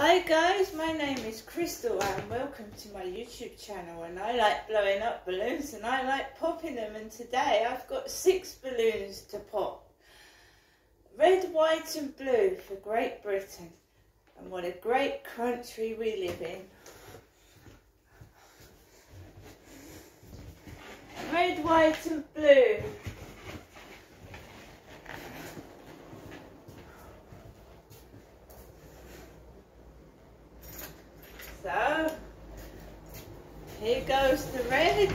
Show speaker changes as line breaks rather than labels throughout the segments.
Hi guys, my name is Crystal and welcome to my YouTube channel and I like blowing up balloons and I like popping them and today I've got six balloons to pop. Red, white and blue for Great Britain and what a great country we live in. Red, white and blue. So, here goes the red,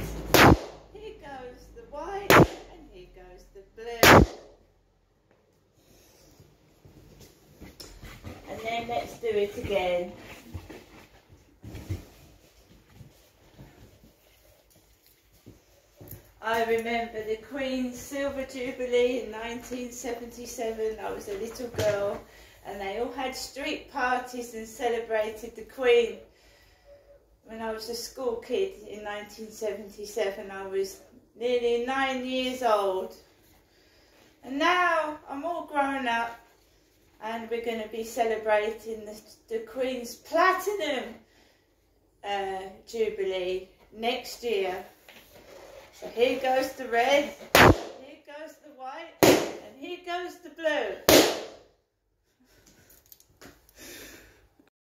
here goes the white, and here goes the blue. And then let's do it again. I remember the Queen's Silver Jubilee in 1977. I was a little girl and they all had street parties and celebrated the Queen. When I was a school kid in 1977, I was nearly nine years old. And now I'm all grown up and we're going to be celebrating the, the Queen's Platinum uh, Jubilee next year. So here goes the red, here goes the white, and here goes the blue.